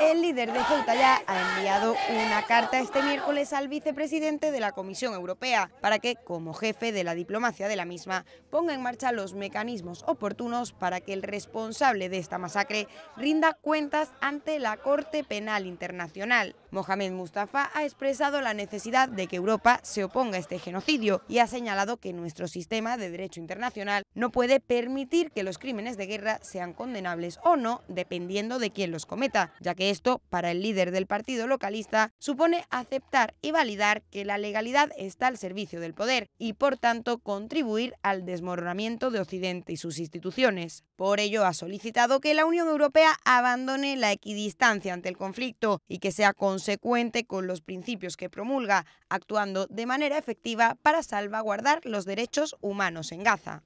El líder de Ceuta ya ha enviado una carta este miércoles al vicepresidente de la Comisión Europea para que, como jefe de la diplomacia de la misma, ponga en marcha los mecanismos oportunos para que el responsable de esta masacre rinda cuentas ante la Corte Penal Internacional. Mohamed Mustafa ha expresado la necesidad de que Europa se oponga a este genocidio y ha señalado que nuestro sistema de derecho internacional no puede permitir que los crímenes de guerra sean condenables o no, dependiendo de quién los cometa, ya que esto, para el líder del partido localista, supone aceptar y validar que la legalidad está al servicio del poder y, por tanto, contribuir al desmoronamiento de Occidente y sus instituciones. Por ello, ha solicitado que la Unión Europea abandone la equidistancia ante el conflicto y que sea consecuente con los principios que promulga, actuando de manera efectiva para salvaguardar los derechos humanos en Gaza.